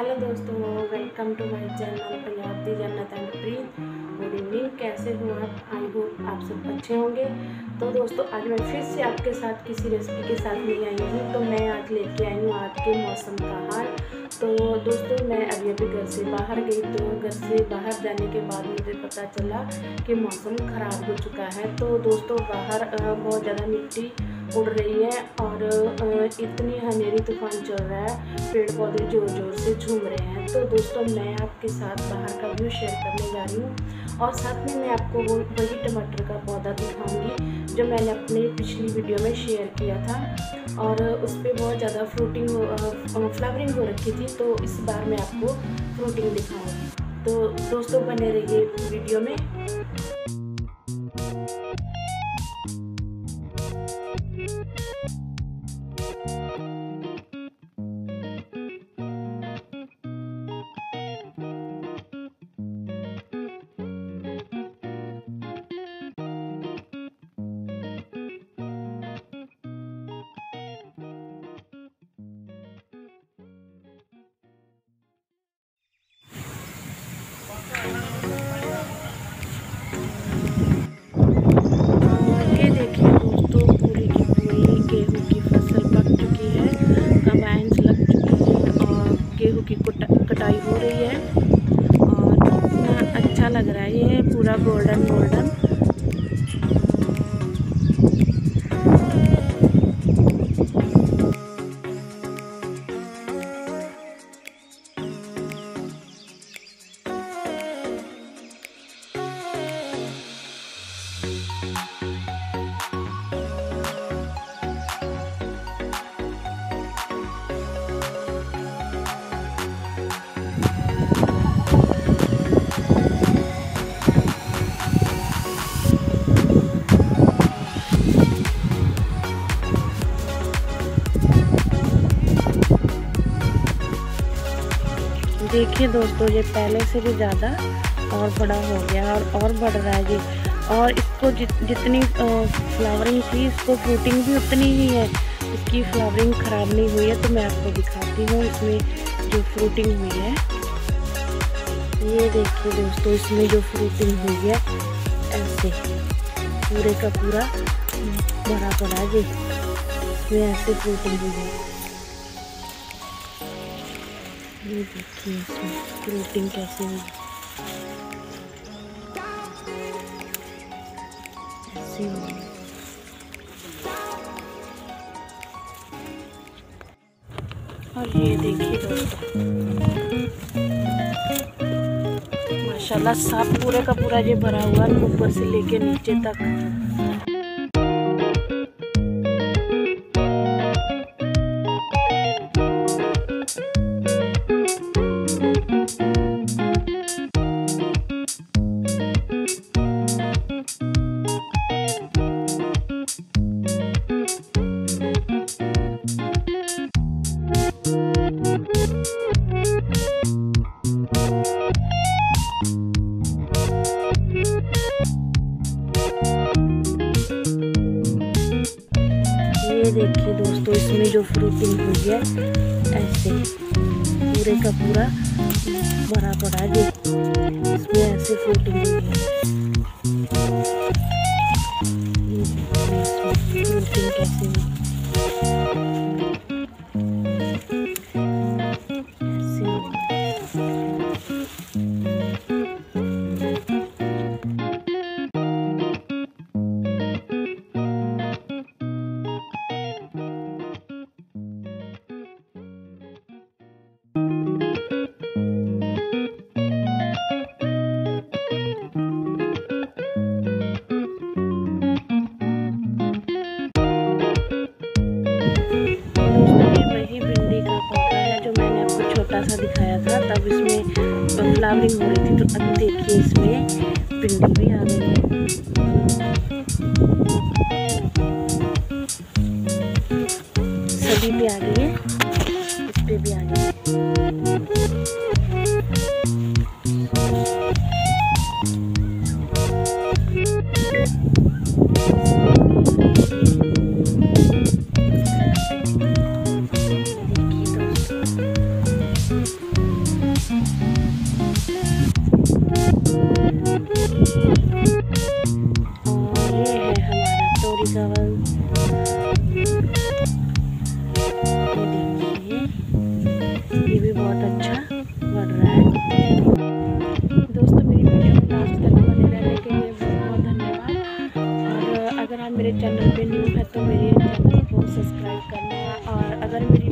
Hello दोस्तों welcome to my channel Punjab Di Jannat and Preet good evening कैसे हो आप? आई होप आप सब अच्छे होंगे। तो दोस्तों, आज मैं फिर से आपके साथ किसी रेसिपी के साथ नहीं आई हूँ तो मैं आज लेके आई हूँ आज के मौसम का हाल। तो दोस्तों, मैं अभी अभी घर से बाहर गई तो घर से बाहर जाने के बाद मुझे पता चला कि मौसम ख़राब हो चुका है। तो दोस्तों, बाहर बहुत ज़्यादा मिट्टी उड़ रही है और इतनी हनेरी तूफ़ान चल रहा है पेड़ पौधे ज़ोर ज़ोर से झूम रहे हैं। तो दोस्तों, मैं आपके साथ बाहर का व्यू शेयर करने जा रही हूँ और साथ में मैं आपको वो वही टमाटर का पौधा दिखाऊँगी जो मैंने अपने पिछली वीडियो में शेयर किया था और उस पर बहुत ज़्यादा फ्रूटिंग फ्लावरिंग हो रखी थी। तो इस बार मैं आपको फ्रूटिंग दिखाऊँगी। तो दोस्तों बने रहिए वीडियो में। अच्छा लग रहा है ये पूरा गोल्डन गोल्डन। देखिए दोस्तों, ये पहले से भी ज़्यादा और बड़ा हो गया और और बढ़ रहा है ये और इसको जित, जितनी फ्लावरिंग थी, इसको फ्रूटिंग भी उतनी ही है। इसकी फ्लावरिंग ख़राब नहीं हुई है तो मैं आपको दिखाती हूँ इसमें जो फ्रूटिंग हुई है। ये देखिए दोस्तों, इसमें जो फ्रूटिंग हुई है, ऐसे, पूरे का पूरा भरा पड़ा ये इसमें ऐसे फ्रूटिंग हुई है। ये देखिए इसमें कैसे ऐसे और ये देखिए माशाल्लाह साफ़ पूरे का पूरा ये भरा हुआ है, ऊपर से लेके नीचे तक। देखिए दोस्तों, इसमें जो फ्रूटिंग हुई है ऐसे पूरे का पूरा भरा पड़ा है। इसमें ऐसे फ्रूटिंग हुई है फ्लावरिंग हो रही थी तो अब देखिए इसमें पिंडी भी आ गई सभी भी आ गई है इस पर भी आ गई ये भी बहुत अच्छा बढ़ रहा है दोस्तों के लिए बहुत बहुत धन्यवाद और अगर आप मेरे चैनल पे न्यू है तो मेरे चैनल को सब्सक्राइब करना और अगर मेरी